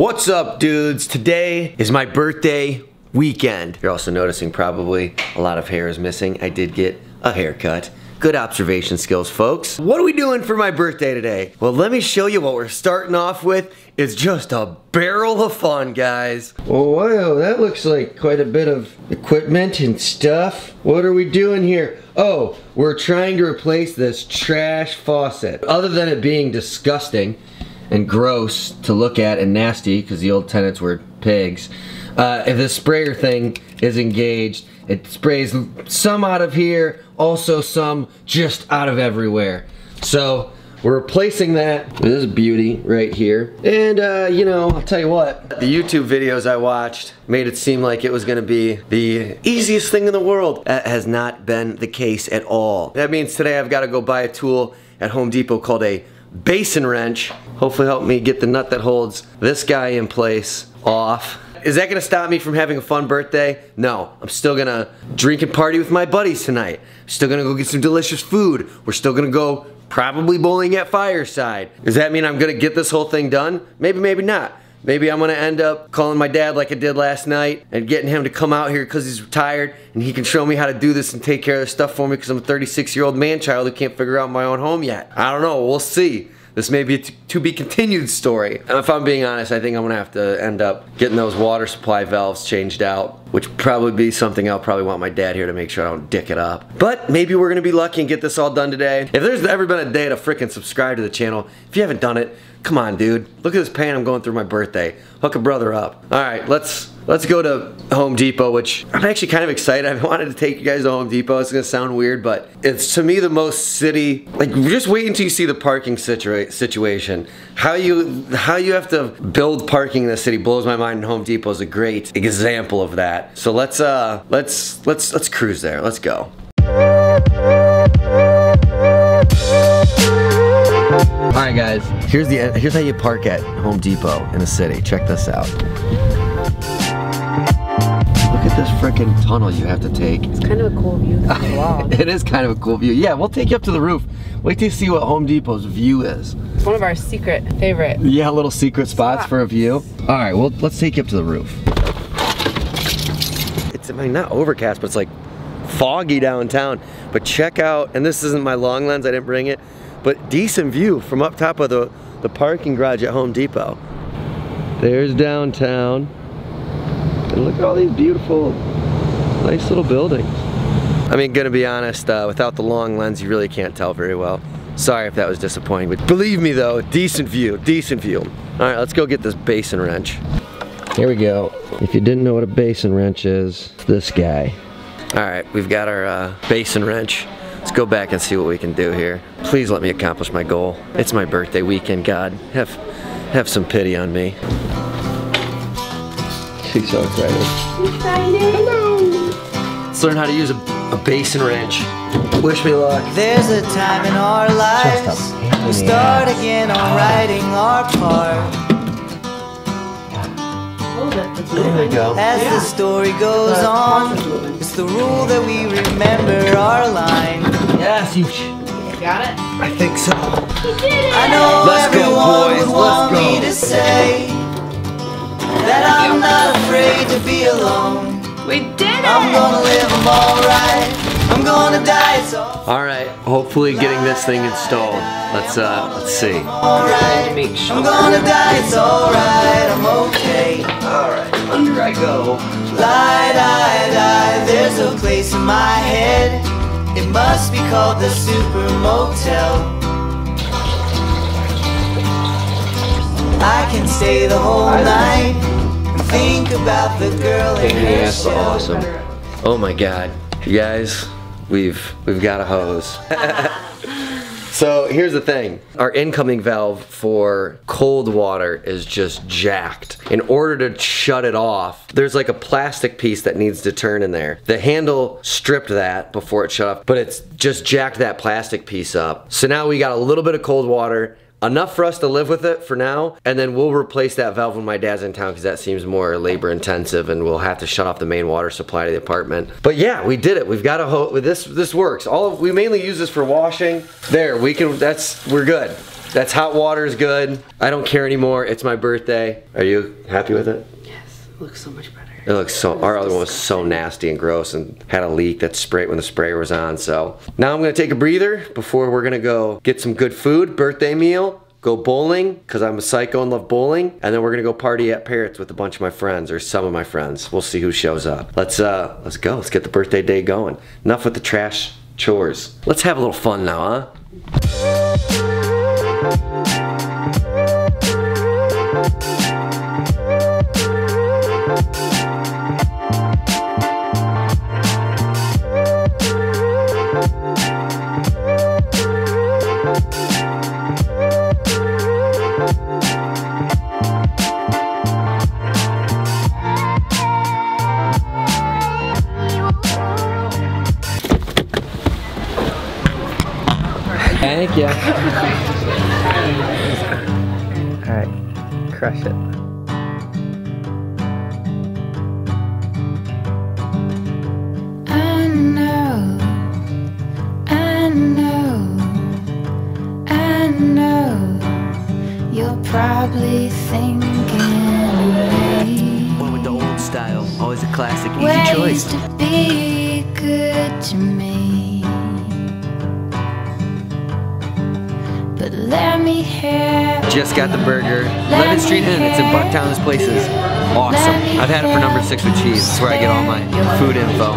What's up, dudes? Today is my birthday weekend. You're also noticing probably a lot of hair is missing. I did get a haircut. Good observation skills, folks. What are we doing for my birthday today? Well, let me show you what we're starting off with. It's just a barrel of fun, guys. Oh, wow, that looks like quite a bit of equipment and stuff. What are we doing here? Oh, we're trying to replace this trash faucet. Other than it being disgusting and gross to look at and nasty, because the old tenants were pigs, uh, if this sprayer thing is engaged, it sprays some out of here, also some just out of everywhere. So we're replacing that with this beauty right here. And uh, you know, I'll tell you what, the YouTube videos I watched made it seem like it was gonna be the easiest thing in the world. That has not been the case at all. That means today I've gotta go buy a tool at Home Depot called a basin wrench. Hopefully help me get the nut that holds this guy in place off. Is that gonna stop me from having a fun birthday? No, I'm still gonna drink and party with my buddies tonight. Still gonna go get some delicious food. We're still gonna go probably bowling at Fireside. Does that mean I'm gonna get this whole thing done? Maybe, maybe not. Maybe I'm gonna end up calling my dad like I did last night and getting him to come out here because he's retired and he can show me how to do this and take care of this stuff for me because I'm a 36 year old man child who can't figure out my own home yet. I don't know, we'll see. This may be a to be continued story. And if I'm being honest, I think I'm gonna have to end up getting those water supply valves changed out, which probably be something I'll probably want my dad here to make sure I don't dick it up. But maybe we're gonna be lucky and get this all done today. If there's ever been a day to freaking subscribe to the channel, if you haven't done it, come on, dude. Look at this pain I'm going through my birthday. Hook a brother up. All right, let's let's go to Home Depot, which I'm actually kind of excited. I've wanted to take you guys to Home Depot. It's gonna sound weird, but it's to me the most city. Like, just wait until you see the parking situa situation. How you how you have to build parking in the city blows my mind. And Home Depot is a great example of that. So let's uh let's let's let's cruise there. Let's go. All right, guys. Here's the here's how you park at Home Depot in the city. Check this out. Look at this freaking tunnel you have to take. It's kind of a cool view from the wall. it is kind of a cool view. Yeah, we'll take you up to the roof. Wait till you see what Home Depot's view is. It's one of our secret favorite. Yeah, little secret spots for a view. All right, well, let's take you up to the roof. It's I mean, not overcast, but it's like foggy downtown. But check out, and this isn't my long lens, I didn't bring it, but decent view from up top of the, the parking garage at Home Depot. There's downtown. And look at all these beautiful, nice little buildings. I mean, gonna be honest, uh, without the long lens, you really can't tell very well. Sorry if that was disappointing, but believe me though, decent view, decent view. All right, let's go get this basin wrench. Here we go. If you didn't know what a basin wrench is, this guy. All right, we've got our uh, basin wrench. Let's go back and see what we can do here. Please let me accomplish my goal. It's my birthday weekend, God. Have, have some pity on me. She's so excited. excited Let's learn how to use a, a basin wrench. Wish me luck. There's a time in our lives we start again on writing our part. There we go. As the story goes on, it's the rule that we remember our line. Yes, you. Got it? I think so. I know Let's go, everyone boys, would want let's me go. to say that I'm not afraid to be alone. We did it! I'm gonna live alright. I'm gonna die. It's all All right. Hopefully, getting this thing installed. Let's uh, let's see. Alright. I'm gonna die. It's alright. I'm okay. All right, under I go. Lie, lie, lie, there's a place in my head. It must be called the Super Motel. I can stay the whole night and think about the girl in her shell. awesome. Oh my God, you guys, we've we've got a hose. so here's the thing: our incoming valve for cold water is just jacked. In order to shut it off, there's like a plastic piece that needs to turn in there. The handle stripped that before it shut off, but it's just jacked that plastic piece up. So now we got a little bit of cold water enough for us to live with it for now and then we'll replace that valve when my dad's in town because that seems more labor intensive and we'll have to shut off the main water supply to the apartment but yeah we did it we've got a ho this this works all of, we mainly use this for washing there we can that's we're good That's hot water is good. I don't care anymore. It's my birthday. Are you happy with it? Yes, it looks so much better. It looks so. Our other one was so nasty and gross and had a leak that sprayed when the sprayer was on. So now I'm gonna take a breather before we're gonna go get some good food, birthday meal, go bowling because I'm a psycho and love bowling, and then we're gonna go party at Parrots with a bunch of my friends or some of my friends. We'll see who shows up. Let's uh, let's go. Let's get the birthday day going. Enough with the trash chores. Let's have a little fun now, huh? Crush it. Let me have Just got the burger. Leavitt Street Inn. It's in Bucktown. This place is awesome. I've had it for number six with cheese. That's where I get all my food info.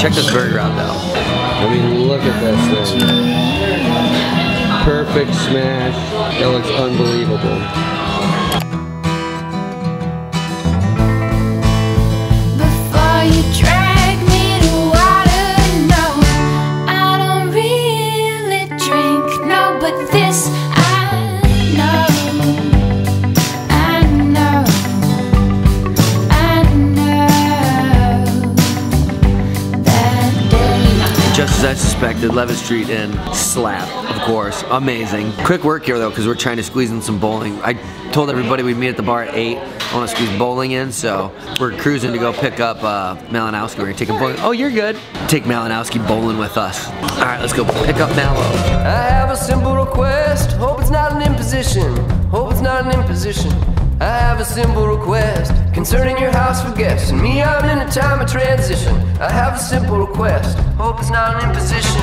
Check this burger out though. I mean, look at this thing. Perfect smash. It looks unbelievable. Before but as I suspected, Leavitt Street Inn. Slap, of course. Amazing. Quick work here though, because we're trying to squeeze in some bowling. I told everybody we'd meet at the bar at 8. I want to squeeze bowling in, so we're cruising to go pick up uh, Malinowski. We're going to take him bowling. Oh, you're good. Take Malinowski bowling with us. All right, let's go pick up Mallow. I have a simple request. Hope it's not an imposition. Hope it's not an imposition. I have a simple request concerning your house for guests. And me, I'm in a time of transition. I have a simple request. Hope it's not an imposition.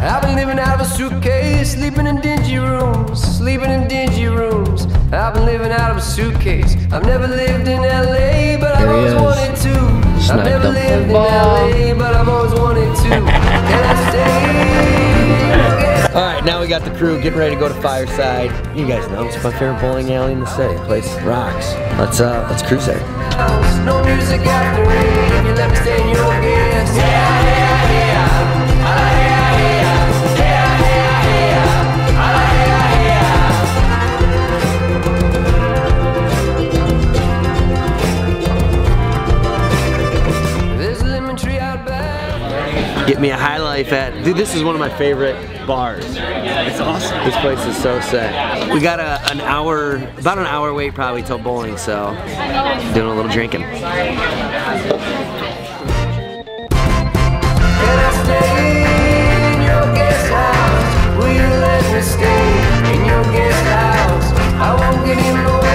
I've been living out of a suitcase, sleeping in dingy rooms, sleeping in dingy rooms. I've been living out of a suitcase. I've never lived in LA, but I've always wanted to. I've never lived in LA, but I've always wanted to. Got the crew getting ready to go to Fireside. You guys know it's my favorite bowling alley in the city. Place rocks. Let's uh, let's cruise there. Get me a high life at. Dude, this is one of my favorite bars. It's awesome. This place is so sick. We got a, an hour, about an hour wait probably till bowling, so doing a little drinking. Stay in your guest house? Will you let me stay in your guest house? I won't get in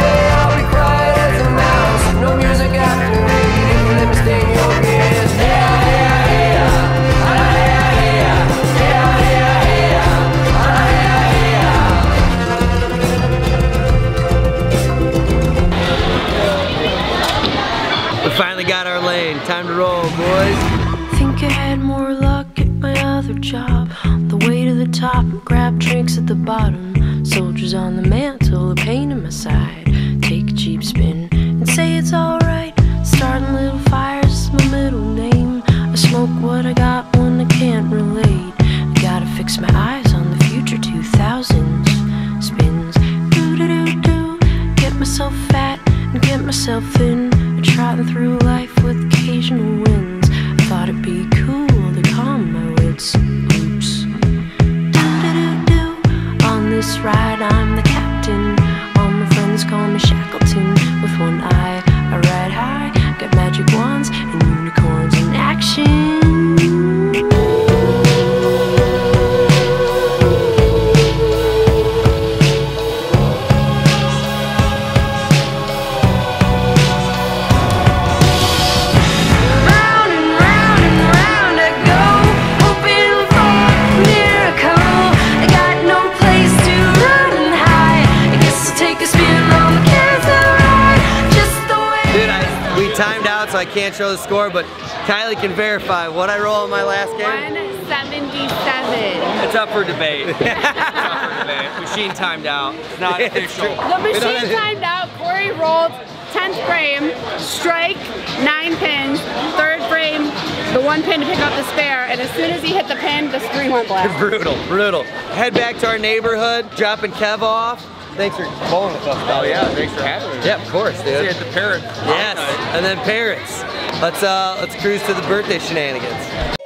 got one I can't relate. I can't show the score, but Kylie can verify what I roll in my last game. 177. It's up for debate. it's up for debate. Machine timed out. It's not It's official. true. The machine timed out. Corey rolled 10th frame, strike, nine pins, third frame, the one pin to pick up the spare, and as soon as he hit the pin, the screen went black. brutal, brutal. Head back to our neighborhood, dropping Kev off. Thanks for bowling with us. Oh yeah, thanks for having me. Yeah, of course, See you dude. at the parrot. Yes, and then parrots. Let's uh, let's cruise to the birthday shenanigans.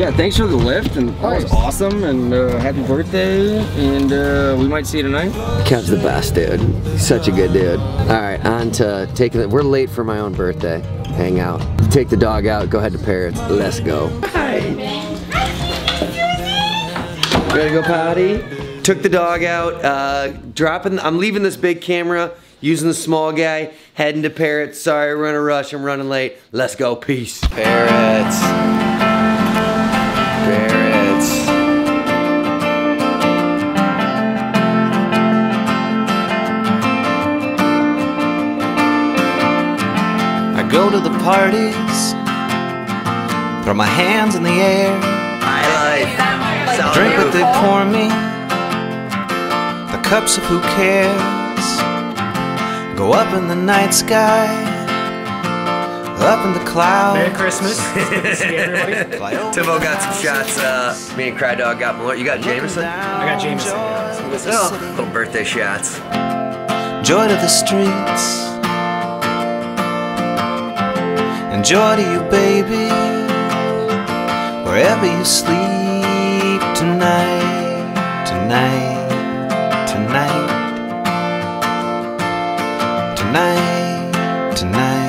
Yeah, thanks for the lift, and that was awesome, and uh, happy birthday, and uh, we might see you tonight. Kev's the best, dude. He's such a good dude. All right, on to taking it. We're late for my own birthday. Hang out. Take the dog out. Go ahead to Parrots. Let's go. Hi. Gotta go potty. Took the dog out. Uh, dropping. I'm leaving this big camera. Using the small guy. Heading to Parrots. Sorry, we're in a rush. I'm running late. Let's go. Peace. Parrots. I go to the parties, throw my hands in the air, Highlight. drink what they pour me, the cups of who cares, go up in the night sky, up in the clouds. Merry Christmas. Timo got some shots. Uh, me and Cry Dog got more. You got Jameson? I got Jameson. Oh, little birthday shots. Joy to the streets. And joy to you, baby. Wherever you sleep tonight, tonight, tonight, tonight, tonight,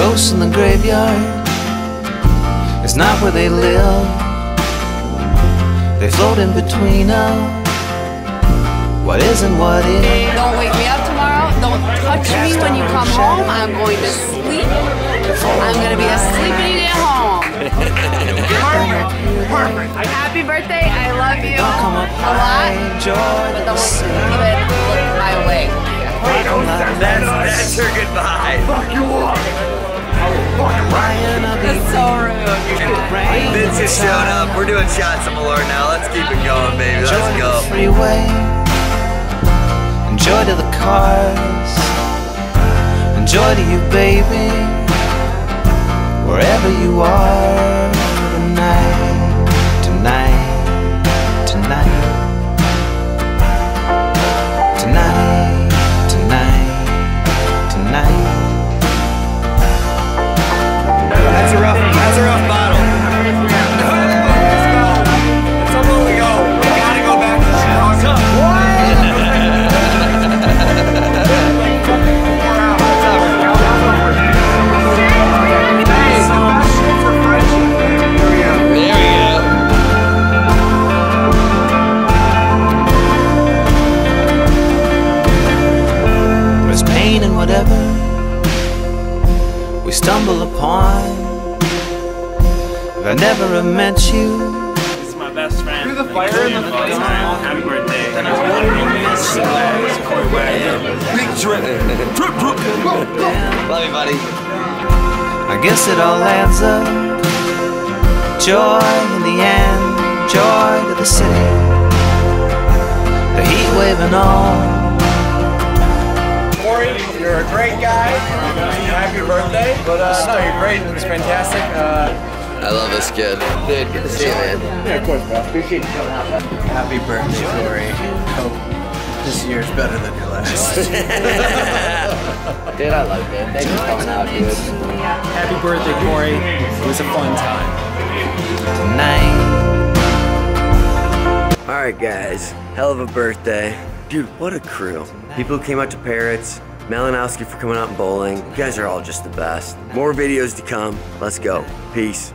ghosts in the graveyard. It's not where they live. They float in between us. What is and what is. Don't wake me up tomorrow. Don't touch me when you come home. I'm going to sleep. I'm going to be asleep when you get home. Happy birthday. I love you Come up a lot. joy But to don't the city. even look my way. That's, that's her goodbye. Ryan of the That's so rude. Vince just showed up. We're doing shots of Malort now. Let's keep it going, baby. Let's to go. the freeway. And joy to the cars. And joy to you, baby. Wherever you are tonight, you, This is my best friend. Through the fire and the Happy birthday. Then I Love you, buddy. I guess it all adds up. Joy in the end, joy to the city. The heat wave and all. Corey, you're a great guy. Happy birthday. But uh, no, you're great. It's fantastic. Uh, I love this kid. Dude, good to see you, man. Yeah, of course, pal. Appreciate you coming out, man. Happy birthday, Corey. Hope this year's better than your last. Dude, I love you, man. Thanks for coming out, dude. Happy birthday, Corey. It was a fun time. Tonight. All right, guys. Hell of a birthday. Dude, what a crew. People who came out to Parrots, Malinowski for coming out and bowling. You guys are all just the best. More videos to come. Let's go. Peace.